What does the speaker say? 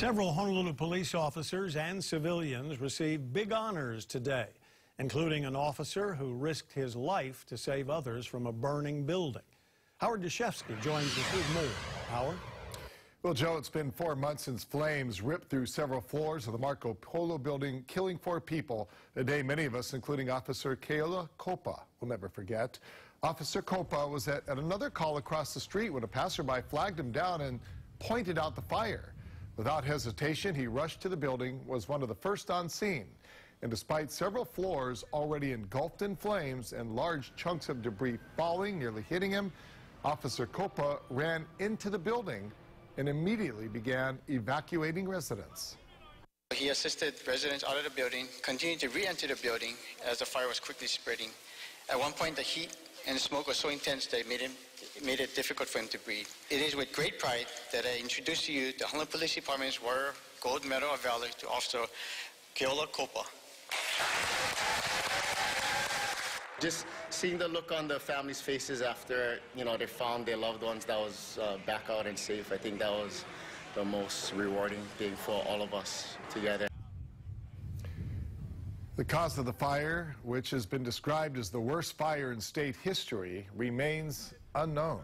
Several Honolulu police officers and civilians received big honors today, including an officer who risked his life to save others from a burning building. Howard Dashefsky joins us with more. Howard? Well, Joe, it's been four months since flames ripped through several floors of the Marco Polo building, killing four people. A day many of us, including Officer Keola Kopa, will never forget. Officer Kopa was at, at another call across the street when a passerby flagged him down and pointed out the fire. Without hesitation, he rushed to the building, was one of the first on scene. And despite several floors already engulfed in flames and large chunks of debris falling, nearly hitting him, Officer Kopa ran into the building and immediately began evacuating residents. He assisted residents out of the building, continued to re-enter the building as the fire was quickly spreading. At one point, the heat and the smoke was so intense that it made, him, it made it difficult for him to breathe. It is with great pride that I introduce to you the Honolulu Police Department's War Gold Medal of Valor to Officer Keola Kopa. Just seeing the look on the families' faces after, you know, they found their loved ones that was uh, back out and safe, I think that was the most rewarding thing for all of us together. The cause of the fire, which has been described as the worst fire in state history, remains unknown.